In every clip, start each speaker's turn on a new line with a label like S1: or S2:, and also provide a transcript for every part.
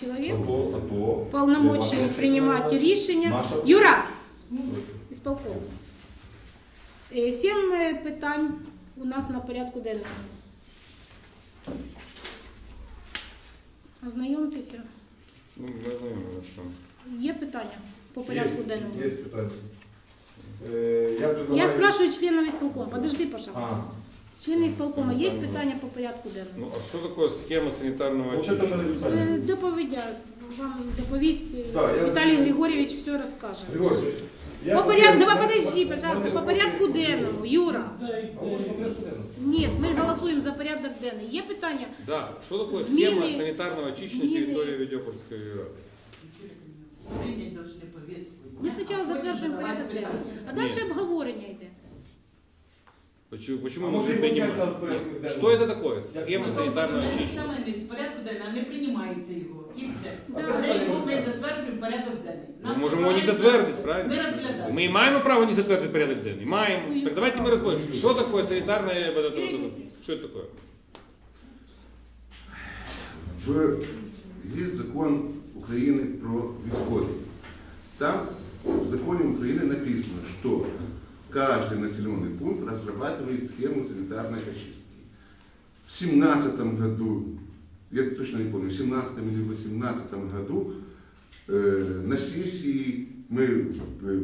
S1: человек,
S2: Ваша
S1: принимать решения. Юра, ісполком. Е, Сім е, питань у нас на порядку денному. Ознайомтеся.
S3: Ну, ми що.
S1: Є питання по порядку денному?
S2: есть питание. Э, Я, предлагаю...
S1: Я спрашиваю членов исполкома. Подожди, пожалуйста.
S2: А,
S1: Члены исполкома, є питання по порядку денному?
S3: Ну, а що таке схема санітарного
S2: вот это мы
S3: очищення?
S2: написали.
S1: Е, Доповідять. Вам доповість е,
S2: Да, я-
S1: Віталій Григорьович все розкаже.
S2: Григорий, я
S1: По порядку, давай
S2: хотел-
S1: подожди, пожалуйста, по порядку денному. Юра.
S2: А может, по порядку денному?
S1: Ні, ми голосуємо за порядок денний. Є питання?
S3: Да. Що таке
S1: Зміни-
S3: схема санітарного очищення
S1: зміни-
S3: території Відьопольської ради?
S4: Принять должны повестку.
S1: Ми спочатку затверджуємо порядок денний, а далі
S3: Ні.
S1: обговорення йде.
S3: Почему,
S2: А
S3: почему мы
S2: может,
S3: не
S2: его снять
S3: принимаем?
S2: надо в порядку денному?
S3: Что это такое?
S2: Я
S3: Схема
S2: сказал,
S3: санітарного
S4: Це
S3: очищення.
S4: саме він з порядку денного не приймається його. І все.
S1: Да.
S4: Але його ми затверджуємо порядок денний.
S3: Ми
S4: Нам
S3: можемо його не
S4: пропонують-
S3: затвердити, правильно?
S4: Ми розглядаємо.
S3: Ми маємо право не затвердити порядок денний? Маємо. Так давайте ми розповімо, що таке санітарне... вот это вот- Що це таке?
S5: В- Есть закон Украины про відходи. Там в законе Украины написано, что каждый населенный пункт разрабатывает схему санитарной очистки. В 2017 году, я точно не помню, в 2017 или 2018 году э, на сессии мы э,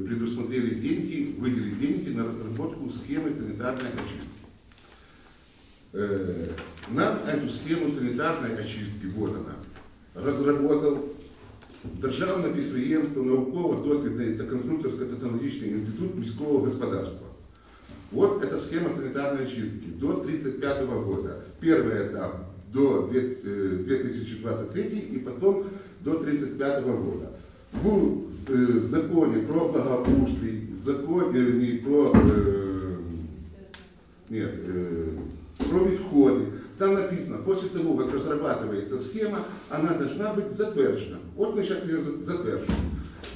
S5: предусмотрели деньги, выделили деньги на разработку схемы санитарной очистки. Э, Нам эту схему санитарной очистки, вот она, разработал Державне підприємство науково-дослідний та конструкторсько-технологічний інститут міського господарства. Вот эта схема санитарной очистки до 1935 года. Первый этап до две- э, 2023 и потом до 1935 года. В э, законе про благоустрой, в законе не про, э, нет, э, про відходи. Там написано, после того, как разрабатывается схема, она должна быть затвержена. Вот мы сейчас ее за- затверживаем.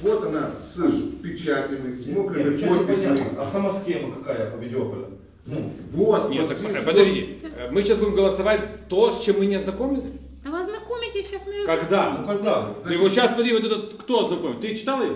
S5: Вот она с печатями, с мокрыми
S2: Нет,
S5: подписями.
S2: понятно. А сама схема какая у Видеополя? Ну,
S5: Вот,
S3: Нет,
S5: вот
S3: так,
S5: здесь
S3: подожди. Э, Мы сейчас будем голосовать то, с чем мы не ознакомились?
S1: Та ви ознакомитесь, зараз ми...
S2: ну
S3: Когда?
S2: когда?
S3: Ты его сейчас смотри, вот этот, кто ознакомил? Ты читал его?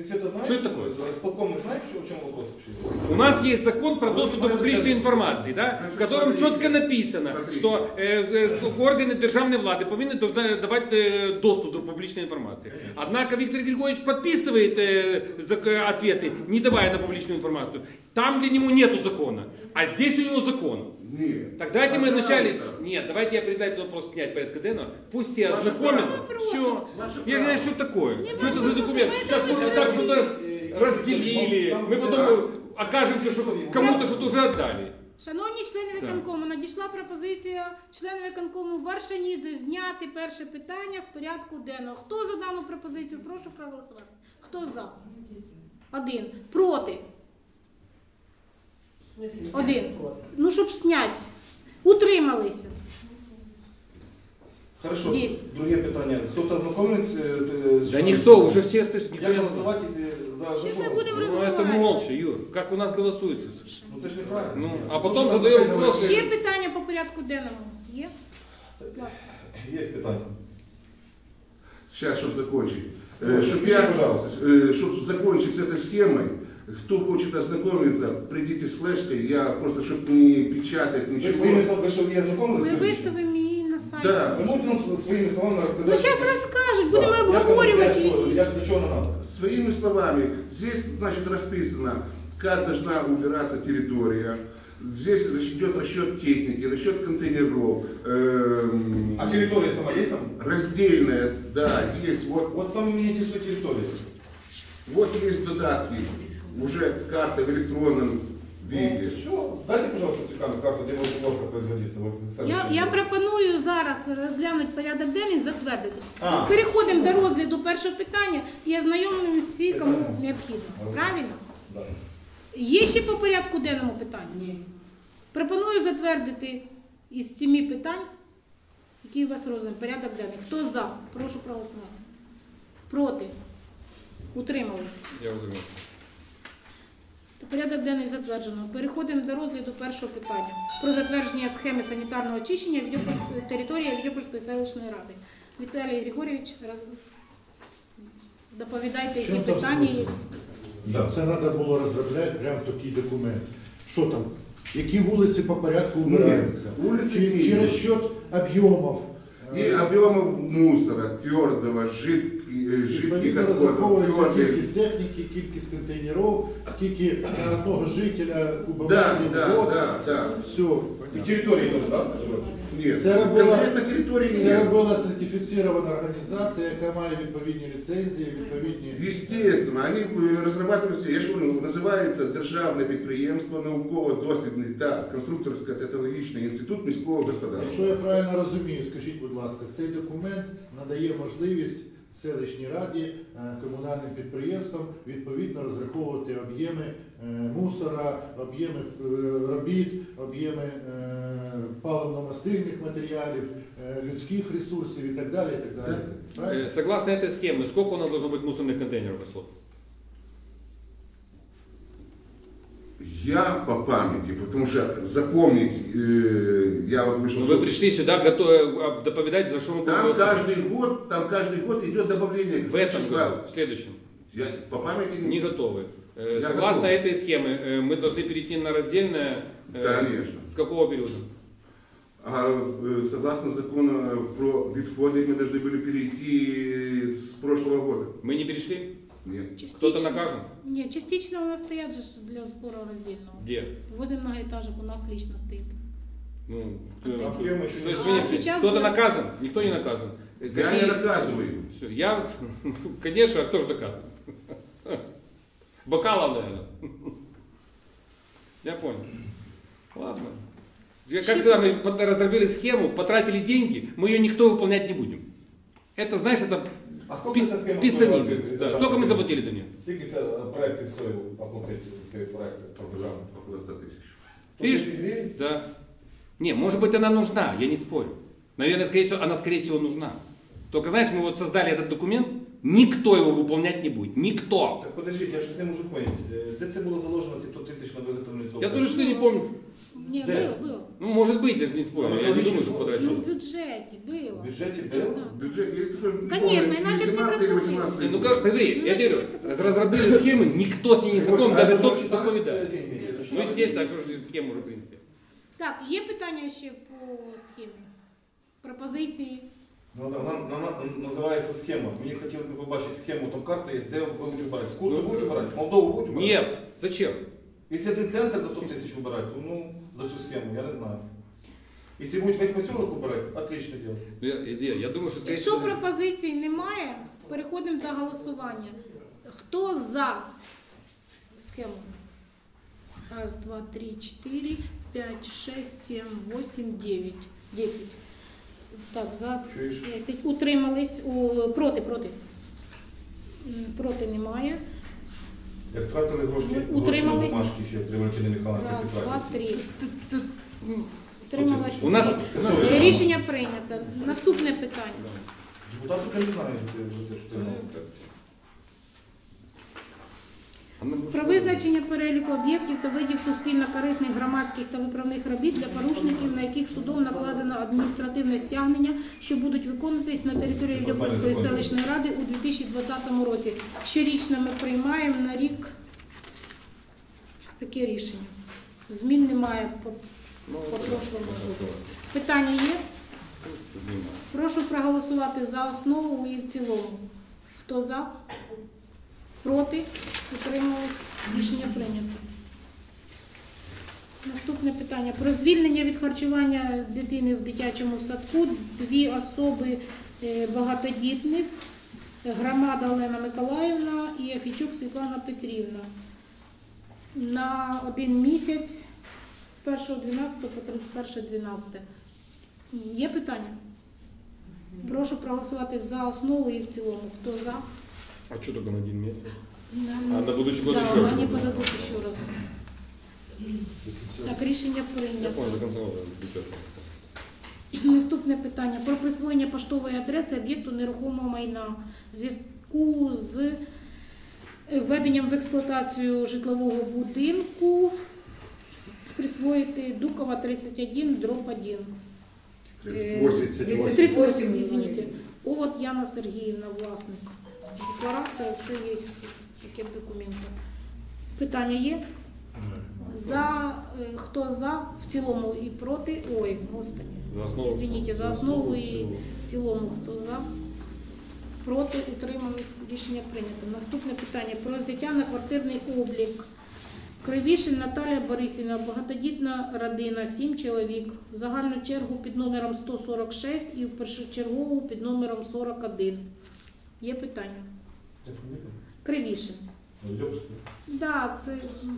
S2: Ты все это знаешь?
S3: Что это такое?
S2: Исполком не знаешь, о чем вопрос вообще?
S3: У нас есть закон про доступ до публичной информации, да? в котором четко написано, что органы, органи державної влади давать доступ до публичной информации. Однако Виктор Григорьевич подписывает э, э, ответы, не давая на публичную информацию. Там для него нету закона, а здесь у него закон.
S5: Нет.
S3: Так давайте мы
S5: Пожалуйста.
S3: вначале... Нет, давайте я предлагаю этот вопрос снять порядка денного. Пусть все
S5: Ваше
S3: ознакомятся.
S5: право.
S3: Все.
S5: Ваше
S3: Я не знаю, что такое. Что это за
S1: ваше
S3: документ?
S1: право.
S3: Сейчас может там что-то разделили. Мы потом окажемся, что кому-то что-то уже отдали.
S1: Шановні члени
S3: Так.
S1: виконкому, надійшла пропозиція членів виконкому Варшанідзе зняти перше питання з порядку денного. Хто за дану пропозицію? Прошу проголосувати. Хто за? Один. Проти?
S4: В смислі,
S1: Один.
S4: проти?
S1: Ну, щоб зняти. Утрималися.
S2: Хорошо.
S1: Десять.
S2: Другие питания. Кто-то ознакомился? э, э, с
S3: Да
S2: чем-
S3: никто, уже все слышат. Никто
S2: Я
S3: не
S2: голосовать, если за
S1: Сейчас
S2: за что
S1: мы будем
S2: голосовать?
S3: Ну это
S1: Разговаривать.
S3: молча, Юр. Как у нас голосуется?
S2: Ну это ж неправильно.
S3: Ну, а потом
S2: Лучше
S3: задаем
S2: надо
S3: вопрос.
S2: говорить.
S1: Ще питання по порядку денному є? Будь ласка.
S2: Есть питание.
S5: Сейчас, чтобы закончить. Э,
S2: Ну,
S5: Чтоб
S2: спиши,
S5: я,
S2: пожалуйста.
S5: э, чтоб закончить с этой схемой, кто хочет ознакомиться, придите с флешкой, я просто, чтобы не печатать
S2: Вы
S5: ничего.
S2: своими словами, вы что, не ознакомились?
S1: Ми
S2: с ним?
S1: виставимо її на сайт.
S5: Да.
S2: Вы можете нам своими словами рассказать?
S1: Ну, зараз розкажуть, будемо
S2: Да. Я
S1: обговорювати.
S2: говорю,
S1: її.
S2: Я для чего надо?
S5: Своими словами, здесь, значит, расписано, как должна убираться территория, здесь идет расчет техники, расчет контейнеров, эм,
S2: А территория сама есть там?
S5: раздельная, да, есть, вот,
S2: Вот сам меня интересует территория.
S5: вот есть додатки, Уже карта в электронном виде.
S2: все. Дайте, пожалуйста, цю карту, где будет уборка производиться.
S1: Я, я пропоную зараз розглянути порядок денний, затвердити.
S2: А.
S1: Переходимо до розгляду першого питання і ознайомлюємо всі, кому
S2: Питання.
S1: необхідно. Правильно?
S2: Да.
S1: Є ще по порядку денному питання?
S4: Ні.
S1: Пропоную затвердити із семи питань, які у вас роздані, порядок денний. Хто за? Прошу проголосувати. Проти? Утримались?
S3: Я уже
S1: Порядок денний затверджено. Переходимо до розгляду першого питання про затвердження схеми санітарного очищення території Відьопольської селищної ради. Віталій Григорьович, роз... доповідайте, які питання є.
S6: Да, це треба було розробляти прямо такий документ. Що там? Які вулиці по порядку вбираються?
S5: вулиці.
S6: Через счет об'ємів.
S5: И
S6: Е,
S5: объемов мусора, твердого, жидких
S6: Відповідно
S5: отходов,
S6: розраховується
S5: твердых.
S6: кількість техніки, кількість контейнерів, скільки на одного жителя
S5: Да,
S6: убивати
S5: да, да, да.
S6: Все.
S2: И территории тоже, да?
S5: Нет,
S6: Це робила-
S5: конкретно территории
S6: Це
S5: нет.
S6: робила сертифіцирована організація, яка має відповідні ліцензії, відповідні.
S5: Естественно, они э, разрабатываются, я ж говорю, називається Державне підприємство науково-дослідний та конструкторсько-технологічний інститут міського
S6: Якщо я
S5: господарства.
S6: правильно розумію, скажіть, будь ласка, цей документ надає можливість селищній раді, е, комунальним підприємствам відповідно розраховувати об'єми е, мусора, об'єми е, робіт, об'єми е, паливно-мастильних матеріалів, е, людських ресурсів і так далі. І так далі. Правильно?
S3: Э, Согласно этой схеме, сколько у нас должно быть мусорных контейнеров пошло?
S5: Я по памяти, потому что запомнить, э, я вот вышел...
S3: Ну, вы пришли сюда готовы доповедать, за что
S5: Там
S3: голосовать.
S5: каждый год, там каждый год идет добавление
S3: В этом
S5: числа.
S3: году, в следующем.
S5: Я по памяти
S3: Не готовы. Э,
S5: Я
S3: Согласно
S5: готов.
S3: этой схеме, э, мы должны перейти на раздельное. э,
S5: Конечно.
S3: С какого периода?
S5: А согласно закону про відходи мы должны были перейти с прошлого года.
S3: Мы не перешли?
S5: Нет.
S1: Частично.
S3: Кто-то накажен?
S1: Ні, частично у нас стоять же для збору роздільного.
S3: Где?
S1: Возле многоэтажек у нас лично стоит.
S3: Ну,
S1: А
S3: кто-
S2: Фирма еще
S3: То есть,
S1: А сейчас-
S3: кто-то наказан, никто не наказан.
S5: Я
S3: какие-
S5: не наказываю.
S3: Всё, я, конечно, а кто же доказан? Бакалов, наверное. Я понял. Ладно. Как всегда, мы раздробили схему, потратили деньги, мы ее никто выполнять не будем. Это, знаешь, это
S2: А сколько
S3: пис-
S2: ця схема
S3: писанина.
S2: стоїть?
S3: Да. Сколько мы заплатили за нее?
S2: Скільки це проєктів стоїв оплатити цей проєкт по державному?
S5: Около 100 тысяч.
S2: 100
S3: Видишь?
S2: тисяч гривень?
S3: Да. Не, может быть, она нужна, я не спорю. Наверное, скорее всего, она, скорее всего, нужна. Только, знаешь, мы вот создали этот документ, никто его выполнять не будет. Никто.
S2: Так подождіть, я щось не можу поняти. Е, Де це було заложено ці 100 тисяч на виготовлення цього?
S3: Я тоже
S2: проєкту?
S3: что не помню.
S1: Ні,
S2: Де?
S1: було, було.
S3: Ну, может быть, я же не спорю.
S2: Ну,
S3: Я не
S2: конечно,
S3: думаю, что
S2: ну,
S1: Ну,
S3: потрачу.
S1: в бюджеті було.
S2: В бюджеті
S1: Да.
S2: було?
S5: Бюджет, я тоже не
S1: Конечно,
S5: помню,
S1: иначе бы не
S5: 17 или
S1: пропустили.
S5: 18
S3: Не, Ну, как, говори, я тебе говорю, разработали схемы, никто с ней не знаком,
S2: А
S3: даже
S2: это
S3: тот,
S2: же
S3: кто
S2: 16
S3: доповедает.
S2: деньги, это
S3: Ну,
S2: 16.
S3: естественно, а что же схему уже принесли?
S1: Так, є питання ще по схемі? Пропозиції?
S2: Ну, Вона, вона, вона називається схема. Мені хотілося б побачити схему, там карта є, де ви будете брати. Скурту
S3: Ну,
S2: будете брати? Молдову будете брати?
S3: Нет, зачем?
S2: Якщо один центр за 100 тисяч убирать, то ну, за цю схему, я не знаю. Якщо будуть весь поселок убирать, отлично дело.
S3: Я, я, я думаю, скорее
S1: Якщо пропозицій немає, переходимо до голосування. Хто за схему? Раз, два, три, чотири, п'ять, шесть, сім, восемь, дев'ять, десять. Так, за
S2: Чуєш?
S1: 10. Утримались. У, проти, проти. М, Проти немає.
S2: Як втратили гроші,
S1: Ну,
S2: гроші на
S1: утримались.
S2: бумажки ще при Валентині Михайловні,
S1: Раз, два, три. Утрималась.
S3: У нас,
S2: Це
S3: у нас.
S1: Рішення прийнято. Наступне питання.
S2: Депутати це не знають за це, це, що ти мав.
S1: Про визначення переліку об'єктів та видів суспільно корисних громадських та виправних робіт для порушників, на яких судом накладено адміністративне стягнення, що будуть виконуватись на території Відьопольської селищної ради у 2020 році. Щорічно ми приймаємо на рік таке рішення. Змін немає по, по прошлому року. Питання є? Прошу проголосувати за основу і в цілому. Хто за? Проти? Утримались? Рішення прийнято. Наступне питання. Про звільнення від харчування дитини в дитячому садку. Дві особи е, багатодітних. Громада Олена Миколаївна і Афічук Світлана Петрівна. На один місяць з 1.12 по 31.12. Є питання? Прошу проголосувати за основу і в цілому. Хто за?
S3: А что только на один месяц?
S1: На-
S3: А на будущий год
S1: да,
S3: еще?
S1: Вони подадуть ще раз. Так, рішення прийнято.
S3: понял, до конца года бюджет.
S1: Наступне питання про присвоєння поштової адреси об'єкту нерухомого майна в зв'язку з введенням в експлуатацію житлового будинку. Присвоїти Дукова 31, дроб 1.
S5: 38.
S1: 38, извините. Овод Яна Сергіївна, власник. Декларація, все є, пакет документів. Питання є? За, е, хто за, в цілому і проти? Ой, господи.
S3: За основу.
S1: Извините, за основу і в цілому хто за? Проти утримались. Рішення прийнято. Наступне питання про взяття на квартирний облік. Кривішин Наталія Борисівна, багатодітна родина, 7 чоловік. В загальну чергу під номером 146 і в першочергову під номером 41. Є питання? Кривішин. Да, це м,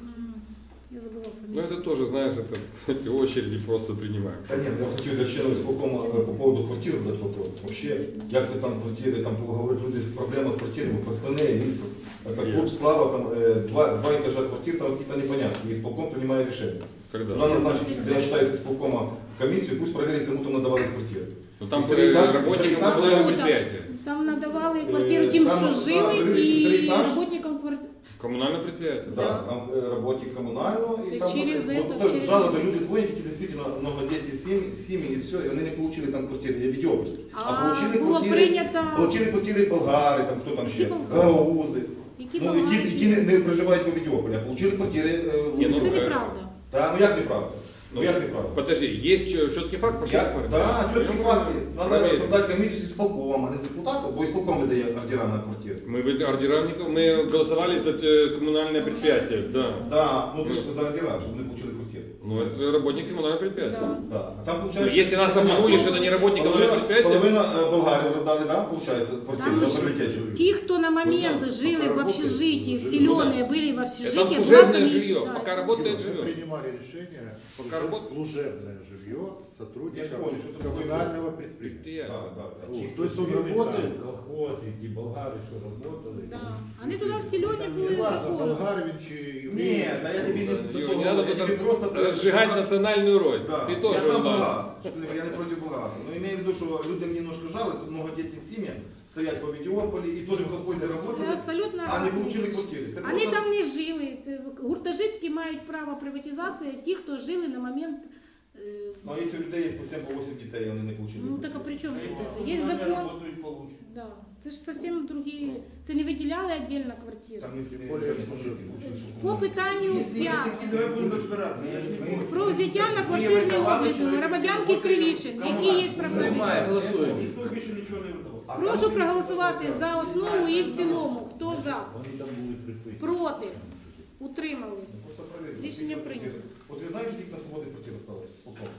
S1: я забула
S3: Ну
S1: фамілію.
S3: это тоже, знаешь, это эти очереди просто принимаем.
S2: Та ні, я хотів до членів виконкому е, по поводу квартир задати вопрос. Вообще, як це там квартири, там говорять люди, проблема з квартирами, простане, лица. Это
S3: Є.
S2: клуб Слава, там е, два, два этажа квартир, там какие-то непонятки. И исполком принимает решение.
S3: Когда?
S2: Туда назначить, я считаю, с исполкома комиссию, пусть проверит, кому там надавались квартиры.
S3: Ну там
S2: Второй этаж,
S3: работникам
S2: второй этаж,
S3: коммунального
S1: ну, там-
S3: предприятия.
S1: Там надавали
S2: Е,
S1: квартиру тим,
S2: там,
S1: що
S2: да,
S1: жили,
S2: второй
S1: і
S2: этаж.
S1: роботникам квартири.
S3: Коммунальное предприятие.
S2: Да,
S1: Да.
S2: там э, работник коммунального,
S1: Це
S2: и там
S1: через
S2: вот,
S1: это,
S2: тоже
S1: через
S2: жалобы,
S1: это.
S2: люди звонят, які действительно многодетні сім'ї, сім'ї, і все, і вони не получили там квартири, я Відьопольські.
S1: А,
S2: получили
S1: було
S2: квартири-
S1: прийнято.
S2: Получили квартири болгари, там хто там ще,
S1: Які болгари?
S2: гаузи.
S1: Які
S2: Ну,
S1: болгари?
S2: які, які не, не проживають у Відьополі, а получили квартири е, у
S3: Ні, ну,
S1: Це
S2: Відьополі.
S1: неправда.
S2: Та, ну як неправда? Ну як неправда?
S3: Подожди, есть четкий факт, пошли
S2: Я,
S3: посмотрим.
S2: да, чіткий
S3: Пойдем
S2: факт є. Надо
S3: проверим.
S2: создати комісію з ісполком, а не з депутатом, бо ісполком видає ордера на квартиру.
S3: Мы в ордерам, мы голосовали за э, коммунальное предприятие, да.
S2: Да, ну це ж за ордера, щоб вони получили квартиру.
S3: Ну это работники коммунального предприятия.
S1: Да.
S2: Да. А там
S3: Ну,
S2: получается...
S3: если нас обнаружили, что это не работник коммунального
S2: Половина,
S3: предприятия,
S2: половина э, болгарів роздали, да, получается, квартиру
S1: Там
S2: за
S1: же
S2: приоритете.
S1: Ті, хто на момент
S3: Ну да,
S1: жили
S6: пока
S1: в общежитии,
S6: работают,
S1: вселенные были в
S3: это
S1: общежитии, была
S3: служебное
S1: комиссия,
S3: жилье.
S1: да.
S3: Пока работает,
S6: Мы
S3: живет.
S6: принимали решение
S3: Пока
S6: служеб-
S3: работает.
S6: служебное жилье
S2: Я
S6: сотрудникам
S2: понял, что такое
S6: коммунального предприятия.
S3: Предприятие.
S2: Да, да, да.
S6: Вот, То есть он работает,
S7: Колхоз, ті болгари, що работали.
S1: Да. Туди вселені були
S6: неважно,
S1: законно.
S6: болгар він чи
S2: Ні, да я тобі не
S3: Юр,
S2: за
S3: Не
S2: того,
S3: надо
S2: я
S3: тут
S2: тобі просто...
S3: разжигать национальную рознь.
S2: Да.
S3: Ты тоже
S2: я
S3: у
S2: сам
S3: нас.
S2: болгар, я не проти болгар. Но имею в виду, что людям немножко жалость, что многодетні сім'ї стоять в Авідіополі і теж в колхозі
S1: Це
S2: работали,
S1: абсолютно
S2: а не получили квартири. Це
S1: Вони
S2: просто-
S1: там не жили. Це Гуртожитки мають право приватизації, ті, хто жили на момент.
S2: Ну, а если у людей есть по 7 по 8 детей, они не получили.
S1: Ну так а при тут?
S2: Ну,
S1: це? Є
S2: вони
S1: закон.
S2: работають получше.
S1: Да. Це ж зовсім другі. Це не виділяли віддільно квартиру.
S2: Там не
S6: більше, служебні.
S1: По питанню
S2: Если
S1: 5.
S2: есть такие, давай будем разбираться. Я не.
S1: Про взяття на квартирний облік громадянки Кривішин. Які є пропозиції?
S3: голосуємо.
S2: Ніхто більше нічого не видавав. А
S1: Прошу
S2: там-
S1: проголосувати за основу і в цілому. Хто за? Проти? Утримались.
S2: Просто проверить.
S1: Рішення прийнято.
S2: квартир. Вот вы знаете, сколько на свободных квартир осталось? Спокойно.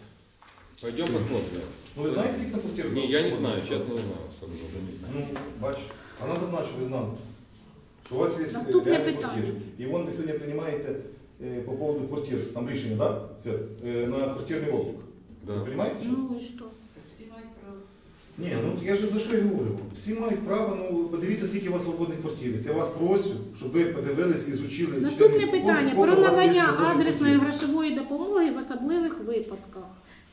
S3: Пойдем посмотрим.
S2: Ну, ви знаєте, скільки на квартир?
S3: Не, я не
S2: свободных
S3: знаю,
S2: осталось?
S3: честно не знаю. особенно.
S2: Ну, бач, а надо знати, що ви знали. Що у вас є
S1: Наступне
S2: реальні
S1: питання.
S2: квартири. І вон ви сьогодні приймаєте е, по поводу квартир, там рішення, да, Свет, Е, на квартирний облік. Ви
S3: Да.
S2: розумієте?
S1: Ну і що?
S4: Всі мають право.
S2: ні, ну я ж за що і говорю. Всі мають право, ну подивіться, скільки у вас свободних квартир. Я вас прошу, щоб ви подивились і зучили.
S1: Наступне питання про надання адресної грошової допомоги в особливих випадках.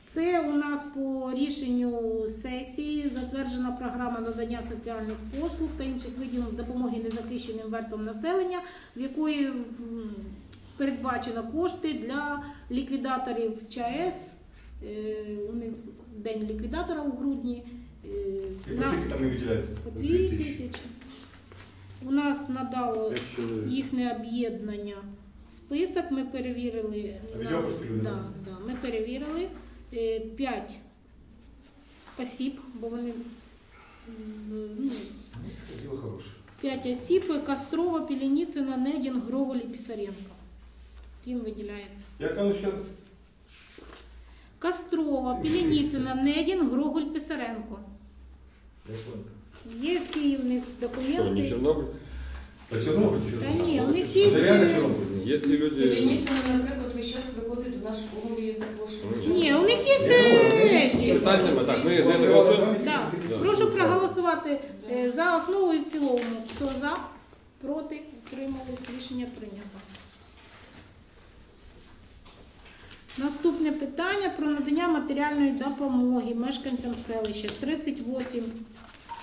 S1: Це у нас по рішенню сесії затверджена програма надання соціальних послуг та інших видів допомоги незахищеним верствам населення, в якої передбачено кошти для ліквідаторів ЧАЕС. Е, У них день ліквідатора у грудні. Е,
S2: І
S1: на-
S2: по скільки там не виділяють?
S1: по дві тисячі. У нас надало їхнє об'єднання список. Ми перевірили.
S2: А Відьопольські люди?
S1: Да, да, ми перевірили е, п'ять осіб, бо вони ну,
S2: Це хороше.
S1: п'ять осіб Кострова, Піленіцина, Недін, Гроволь і Пісаренко. Їм виділяється.
S2: Як воно ще раз?
S1: Кострова, Піленіцина, Недін, Гроголь, Писаренко. Є всі в них
S3: Что, не
S1: документи.
S3: Чернобыль?
S2: Та Чорнобильці.
S1: Та ні, у них є.
S2: Це реально Чорнобильці.
S3: Если люди...
S8: Лініцина, наприклад, весь час приходить до нас школу, ми її запрошуємо.
S1: Ні, у них є. ті.
S3: Питання так, ми за это голосуємо.
S1: Да. Прошу проголосувати е, за основу і в цілому. Хто за, проти, утримались, рішення прийнято. Наступне питання про надання матеріальної допомоги мешканцям селища. 38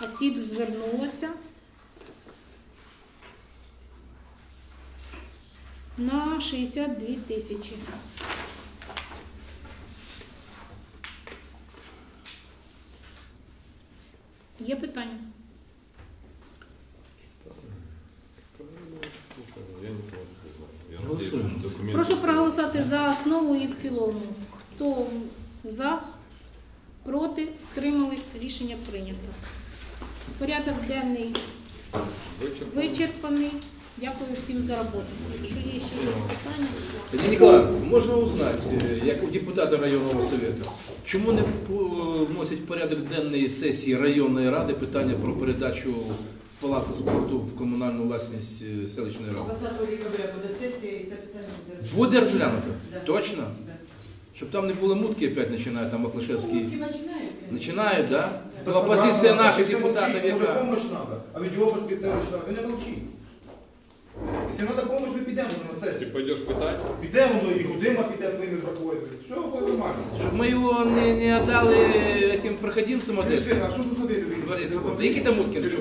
S1: осіб звернулося. На 62 тисячі. Є питання? Прошу проголосувати за основу і в цілому. Хто за, проти, втримались, рішення прийнято. Порядок денний вичерпаний. Дякую всім за роботу. Якщо є ще якісь питання,
S9: Тоді, Николай, можно узнать, э, як у депутата районного совета, чому не по- вносять в порядок денної сесії районної ради питання про передачу палацу спорту в комунальну власність е, селищної ради?
S4: 20 декабря буде сесія і це питання буде.
S9: Буде розглянуто?
S4: Да.
S9: Точно?
S4: Да.
S9: Щоб там не були мутки опять починають, там Маклашевський.
S4: мутки починають.
S9: Починають, да?
S2: Так
S9: То опозиція
S2: собрано,
S9: наших
S2: ви ж не
S9: депутатів
S2: молчите, Може
S9: яка?
S2: помощь надо, а Відьопольський селищна, ви не молчіть. Якщо треба помощь, ми підемо на
S3: Ты
S2: сесію.
S3: пойдешь пытать?
S2: Підемо, ну і Гудима піде своїми бракою. Все, буде нормально.
S9: Щоб ми його не, не отдали этим проходимцям одеським.
S2: А що за совет?
S9: Дворец спорту. Які там мутки?
S2: Сережа.